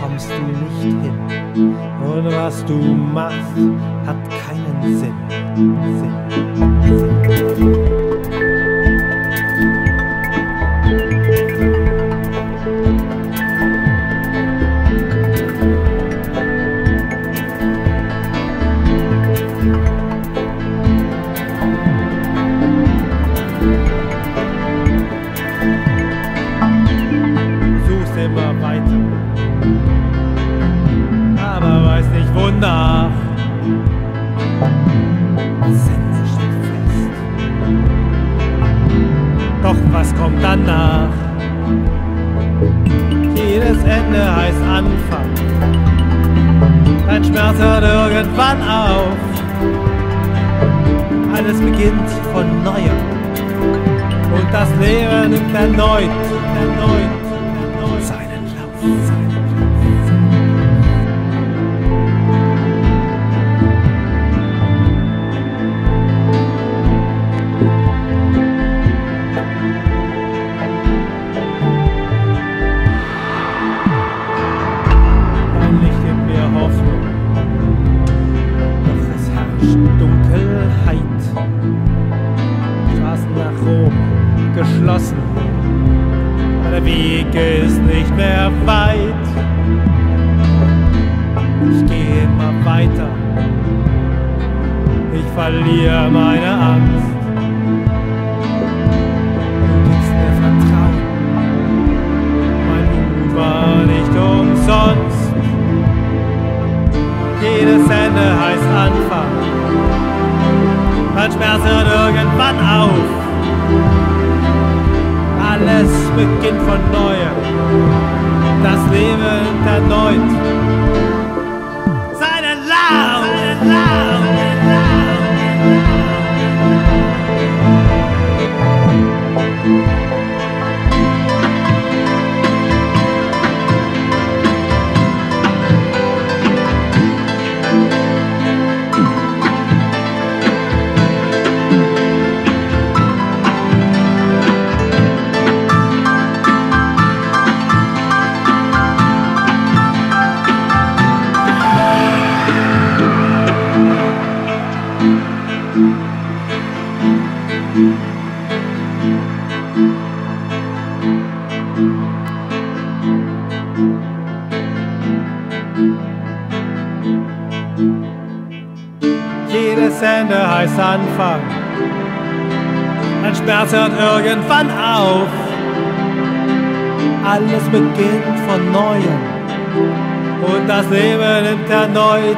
Kommst du nicht hin. Und was du machst, hat keinen Sinn. Weiter, aber weiß nicht wonach. Doch was kommt danach? Jedes Ende heißt Anfang, dein Schmerz hört irgendwann auf. Alles beginnt von neuem und das Leben nimmt erneut, erneut Dunkelheit. Straßen nach Rom geschlossen, der Weg ist nicht mehr weit. Ich gehe immer weiter, ich verliere meine Angst. Heißt Anfang, dein Schmerz hört irgendwann auf. Alles beginnt von neuem, das Leben erneut. Jedes Ende heißt Anfang. Ein Schmerz hört irgendwann auf. Alles beginnt von neuem. Und das Leben nimmt erneut